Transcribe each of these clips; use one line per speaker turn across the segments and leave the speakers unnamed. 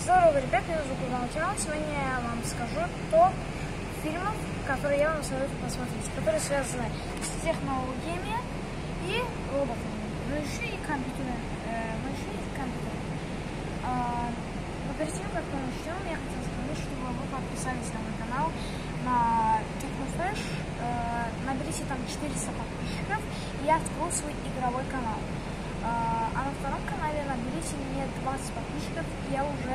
Здорово, ребят, меня зовут Тиран. Сегодня я вам скажу топ фильмов, которые я вам советую посмотреть, которые связаны с технологиями и роботами, но еще и компьютерами, э, но еще и компьютерами. А, перед тем, как мы начнем, я хотел сказать, чтобы вы подписались на мой канал на TechnoFresh, э, наберите там 400 подписчиков, и я открою свой игровой канал. А, а на втором канале наберите мне 20 подписчиков, я уже,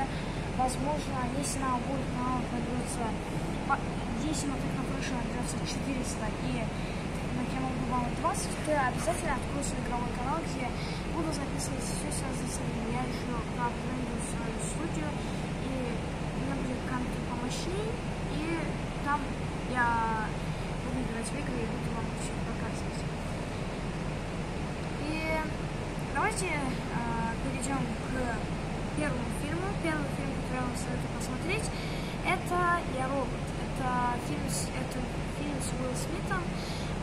возможно, если на обоих каналах наберется, если на Технофреша наберется 400 и на Кино 20, то я обязательно открою свой игровой канал, где буду записывать все связанное с ним. Я еще проапгрейдю свою студию, и меня будет компьютер помощнее, и там я буду играть в игры и буду вам все показывать. И Давайте э, перейдем к первому фильму. Первый фильм, который вам советую посмотреть, это «Я робот». Это фильм, с, это фильм с Уилл Смитом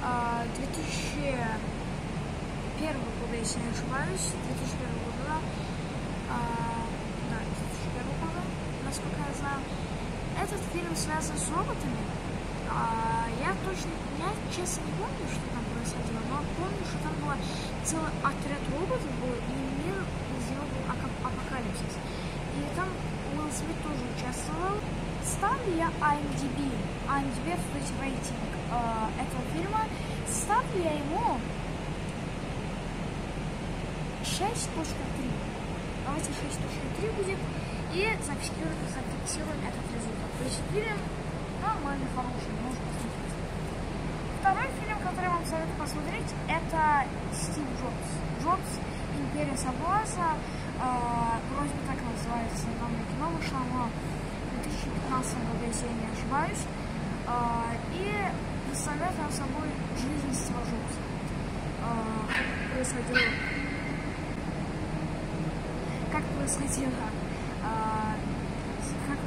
э, 2001 года, если не ошибаюсь. 2001 года. Э, да, 2001 года, насколько я знаю. Этот фильм связан с роботами. А, я точно, я честно не помню, что там происходило, но помню, что там был целый отряд роботов был, и мир из него был апокалипсис. И там Уилл Смит тоже участвовал. Ставлю я IMDb, IMDb рейтинг э, этого фильма, ставлю я ему 6.3. Давайте 6.3 будет. И зафиксируем, зафиксируем этот результат. То есть фильм нормальный, хороший, можно посмотреть. Второй фильм, который я вам советую посмотреть, это Стив Джобс. Джобс «Империя соблазна», вроде бы так называется, там кино вышло, но в 2015 году, если я не ошибаюсь, э, и представляет нам собой жизнь. Э, как происходило, как происходило, э, как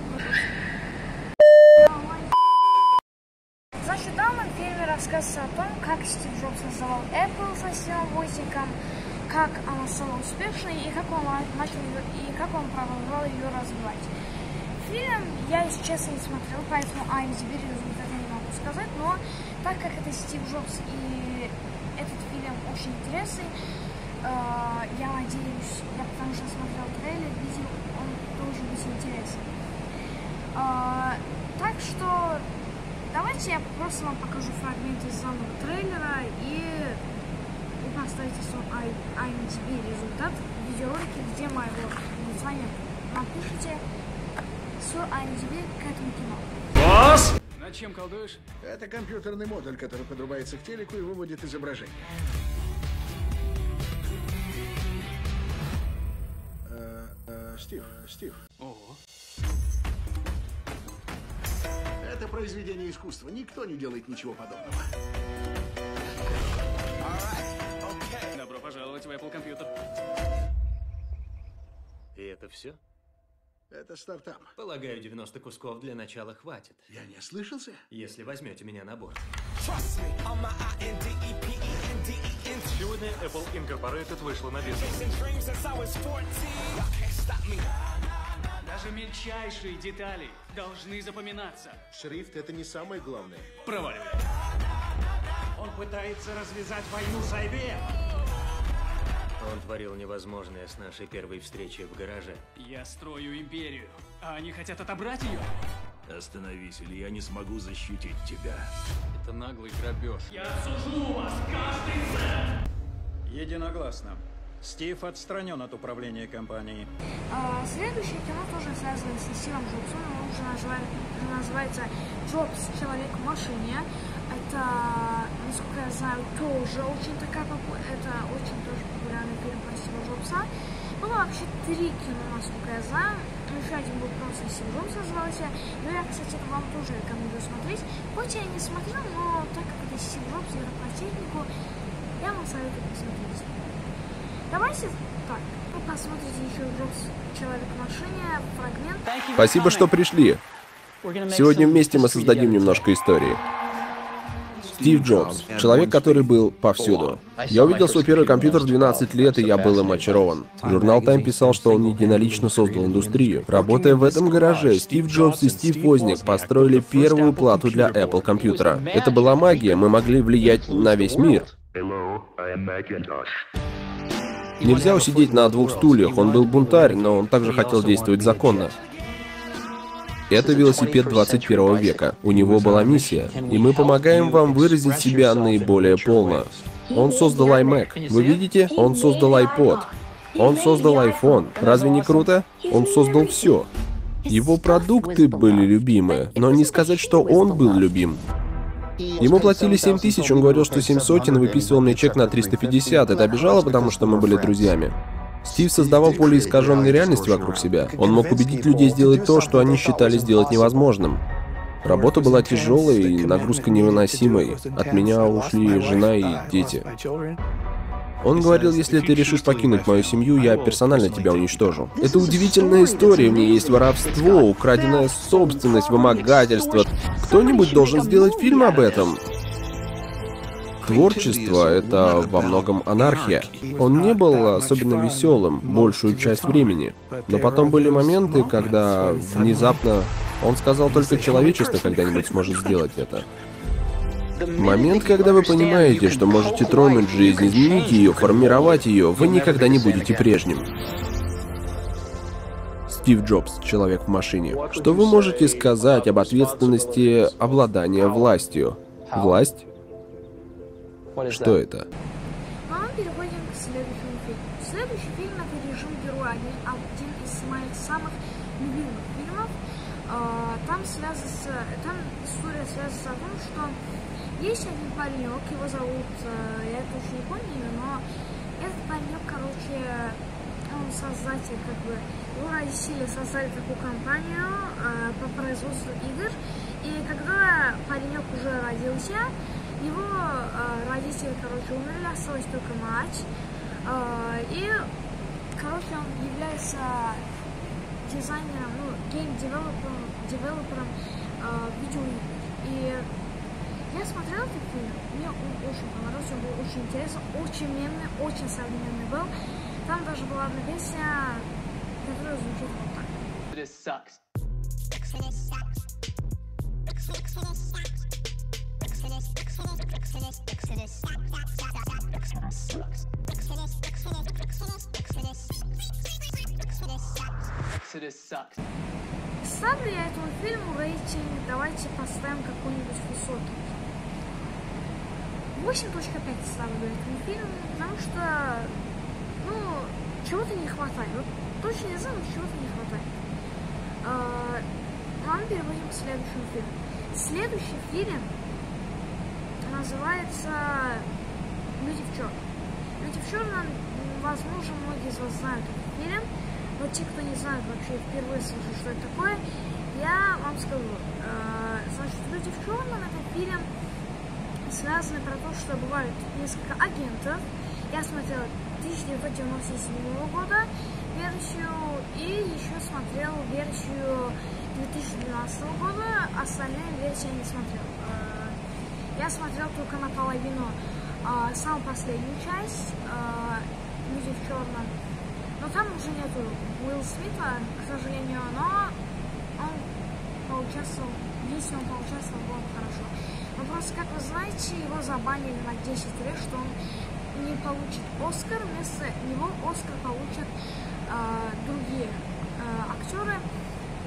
Значит, в данном фильме рассказывается о том, как Стив Джобс создавал Apple со Стивом Войтиком, как она стала успешной и как он начал и как он продолжал ее развивать. Фильм я, если честно, не смотрел, поэтому IMDb результат я не могу сказать, но так как это Стив Джобс и этот фильм очень интересный, э, я надеюсь, я потому что смотрел трейлер, видел, он должен быть интересный. Э, так что давайте я просто вам покажу фрагмент из самого трейлера и вы поставите свой IMDb результат в видеоролике, где моего названия напишите свой IMDb к этому кино.
Босс! Над чем колдуешь?
Это компьютерный модуль, который подрубается к телеку и выводит изображение. Э, э, Стив, Стив,
Ого.
это произведение искусства. Никто не делает ничего подобного.
Apple компьютер.
И это все?
Это стартап.
Полагаю, 90 кусков для начала хватит.
Я не ослышался?
Если возьмете меня на борт.
Сегодня Apple Incorporated вышла на биржу.
Даже мельчайшие детали должны запоминаться.
Шрифт — это не самое главное.
Проваливай.
Он пытается развязать войну с IBM.
Он творил невозможное с нашей первой встречи в гараже.
Я строю империю, а они хотят отобрать ее.
Остановись, или я не смогу защитить тебя.
Это наглый грабеж. Я отсужу вас каждый цент!
Единогласно. Стив отстранен от управления компанией.
А, следующее кино тоже связано с Стивом Джобсом, оно уже называет- называется «Джобс. Человек в машине». Это, насколько я знаю, тоже очень такая это очень фильм про Стива Джобса. Было вообще три кино, насколько я знаю. Еще один был просто Стив Джобс назывался. Но я, кстати, это вам тоже рекомендую смотреть. Хоть я и не смотрел, но так как это Стив Джобс, я по технику, я вам советую посмотреть. Давайте так, вы посмотрите еще Джобс Человек в машине, фрагмент.
Спасибо, что пришли. Сегодня вместе мы создадим немножко истории. Стив Джобс. Человек, который был повсюду. Я увидел свой первый компьютер в 12 лет, и я был им очарован. Журнал Time писал, что он единолично создал индустрию. Работая в этом гараже, Стив Джобс и Стив Возник построили первую плату для Apple компьютера. Это была магия, мы могли влиять на весь мир. Нельзя усидеть на двух стульях, он был бунтарь, но он также хотел действовать законно. Это велосипед 21 века. У него была миссия, и мы помогаем вам выразить себя наиболее полно. Он создал iMac. Вы видите? Он создал iPod. Он создал iPhone. Разве не круто? Он создал все. Его продукты были любимы, но не сказать, что он был любим. Ему платили 7 тысяч, он говорил, что 7 сотен, выписывал мне чек на 350. Это обижало, потому что мы были друзьями. Стив создавал поле искаженной реальности вокруг себя. Он мог убедить людей сделать то, что они считали сделать невозможным. Работа была тяжелой и нагрузка невыносимой. От меня ушли жена и дети. Он говорил, если ты решишь покинуть мою семью, я персонально тебя уничтожу. Это удивительная история, в ней есть воровство, украденная собственность, вымогательство. Кто-нибудь должен сделать фильм об этом. Творчество — это во многом анархия. Он не был особенно веселым большую часть времени. Но потом были моменты, когда внезапно он сказал только человечество когда-нибудь сможет сделать это. Момент, когда вы понимаете, что можете тронуть жизнь, изменить ее, формировать ее, вы никогда не будете прежним. Стив Джобс, человек в машине. Что вы можете сказать об ответственности обладания властью? Власть что это?
Ну, мы переходим к следующему фильму. Следующий фильм это «Режим героя», один из моих самых любимых фильмов. А, там связывается, там история связывается о том, что есть один паренек, его зовут, э, я это уже не помню, но этот паренек, короче, он создатель, как бы, его родители создали такую компанию э, по производству игр, и когда паренек уже родился, его э, родители, короче, умерли, осталась только мать. Э, и, короче, он является дизайнером, ну, game developer ом, developer ом э, видеоигр. И я смотрел этот фильм, мне он очень понравился, он был очень интересный, очень мемный, очень современный был. Там даже была одна песня, которая звучит вот так. This sucks. Exodus sucks. Exodus sucks. Ставлю я этому фильму рейтинг, давайте поставим какой-нибудь высокий. 8.5 ставлю этому фильму, потому что, ну, чего-то не хватает. Вот точно не знаю, но чего-то не хватает. А, мы переходим к следующему фильму. Следующий фильм называется «Люди в черном». «Люди в черном», возможно, многие из вас знают этот фильм, но те, кто не знает вообще впервые слышат, что это такое, я вам скажу. Э, значит, «Люди в черном» — это фильм, связанный про то, что бывают несколько агентов. Я смотрел 1997 года версию и еще смотрел версию 2012 года, остальные версии я не смотрел. Я смотрел только наполовину э, самую последнюю часть э, «Люди в черном». Но там уже нету Уилл Смита, к сожалению, но он поучаствовал, если он поучаствовал, было бы хорошо. Но просто, как вы знаете, его забанили на 10 лет, что он не получит Оскар, вместо него Оскар получат э, другие э, актеры.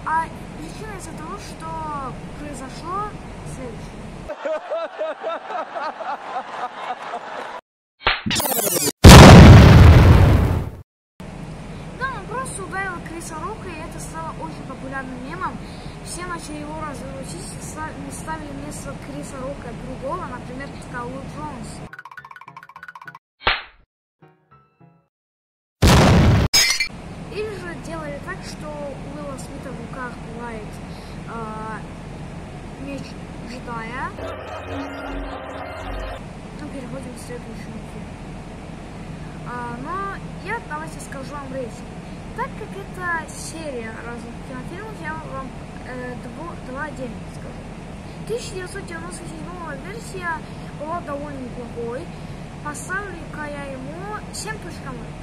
А причина из-за того, что произошло следующее. Да, он просто ударил Криса Рока, и это стало очень популярным мемом. Все начали его разрушить, ставили вместо Криса Рока другого, например, Скалу Джонс. Или же делали так, что у Уилла Смита в руках бывает э, меч джедая. Ну, переходим к следующему фильму. А, но я давайте скажу вам рейтинг. Так как это серия разных кинофильмов, я вам э, два, два отдельно скажу. 1997 версия была довольно неплохой. Поставлю-ка я ему 7.0.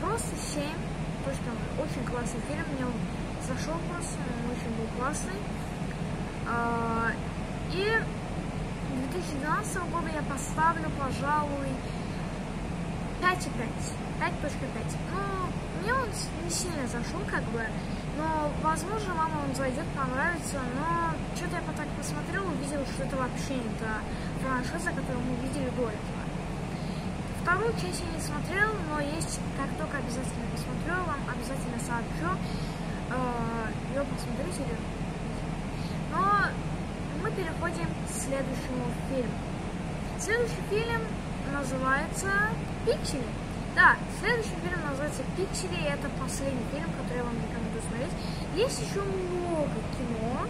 Просто 7.0. Очень классный фильм. Мне он зашел просто. Он очень был классный. И 2012 года я поставлю, пожалуй, 5,5. 5.5. Ну, мне он не сильно зашел, как бы. Но, возможно, вам он зайдет, понравится. Но что-то я так посмотрел, увидел, что это вообще не та франшиза, которую мы видели до этого. Вторую часть я не смотрел, но есть, как только обязательно посмотрю, вам обязательно сообщу. Э, ее посмотрите. Но переходим к следующему фильму. Следующий фильм называется «Пиксели». Да, следующий фильм называется «Пиксели», и это последний фильм, который я вам рекомендую смотреть. Есть еще много кино.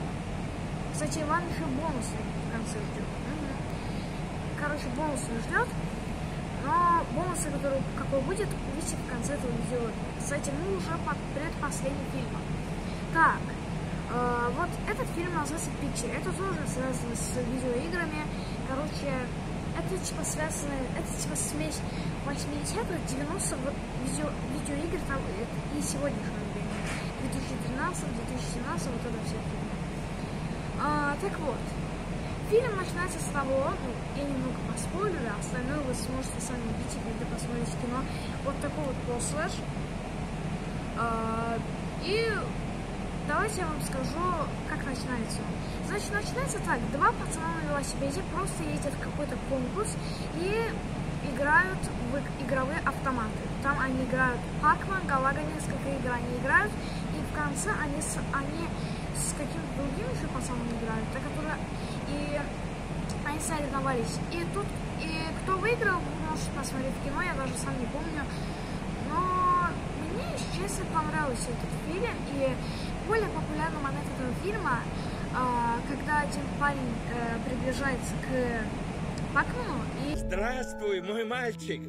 Кстати, вам еще бонусы в конце ждет. Короче, бонусы ждет. Но бонусы, которые какой будет, увидите в конце этого видео. Кстати, мы уже под предпоследним фильмом. Так, этот фильм называется «Пиксели». Это тоже связано с видеоиграми. Короче, это типа связано, это типа смесь 80-х, 90-х вот, видео, видеоигр там и сегодняшнего времени. 2013, 2017, вот это все фильмы. А, так вот, фильм начинается с того, ну, я немного поспорю, а остальное вы сможете сами увидеть, когда посмотрите кино. Вот такой вот послэш. А, и давайте я вам скажу, как начинается. Значит, начинается так. Два пацана на велосипеде просто ездят в какой-то конкурс и играют в игровые автоматы. Там они играют Пакман, Галага, несколько игр они играют. И в конце они с, они с каким-то другим еще пацаном играют, так которые... И они соревновались. И тут, и кто выиграл, вы можете посмотреть в кино, я даже сам не помню. Но мне, честно, понравился этот фильм. И более популярный момент этого фильма, а, когда один парень э, приближается к Пакману и...
Здравствуй, мой мальчик!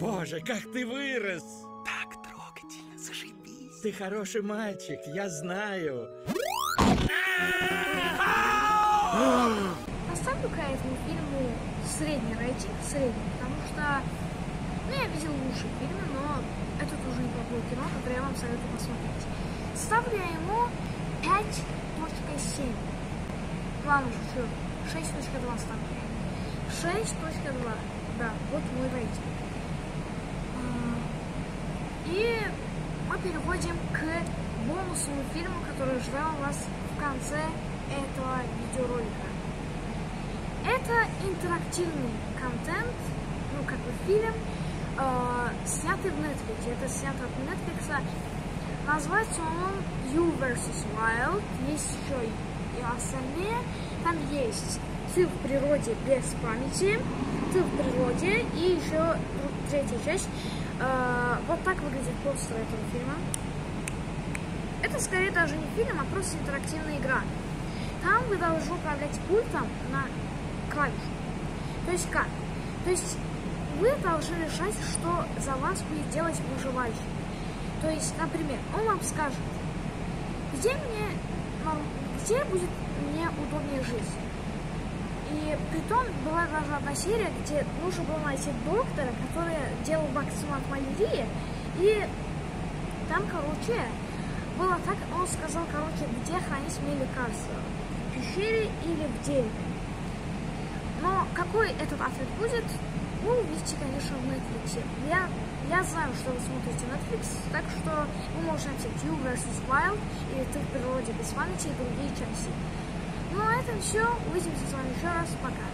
Боже, как ты вырос!
Так трогательно, зашибись.
Ты хороший мальчик, я знаю.
Поставлю-ка этому фильму средний рейтинг, средний, потому что, ну, я видел лучшие фильмы, но это тоже неплохое кино, которое я вам советую посмотреть. Ставлю я ему 5.7. Ладно, шучу. 6.2 ставлю. 6.2. Да, вот мой рейтинг. А, и мы переходим к бонусному фильму, который ждал вас в конце этого видеоролика. Это интерактивный контент, ну как бы фильм, э, снятый в Netflix. Это снято от Netflix. Называется он You vs. Wild. Есть еще и остальные. Там есть ты в природе без памяти, ты в природе и еще третья часть. Э, вот так выглядит постер этого фильма. Это скорее даже не фильм, а просто интерактивная игра. Там вы должны управлять пультом на клавишу. То есть как? То есть вы должны решать, что за вас будет делать выживающий. То есть, например, он вам скажет, где мне, где будет мне удобнее жить. И притом была даже одна серия, где нужно было найти доктора, который делал вакцину от малярии, и там, короче, было так, он сказал, короче, где хранить мне лекарства, в пещере или в дереве. Но какой этот ответ будет, вы увидите, конечно, в Netflix. Я, я знаю, что вы смотрите Netflix, так что вы можете найти You vs. Wild или Ты в природе без памяти и другие части. Ну а на этом все. Увидимся с вами еще раз. Пока.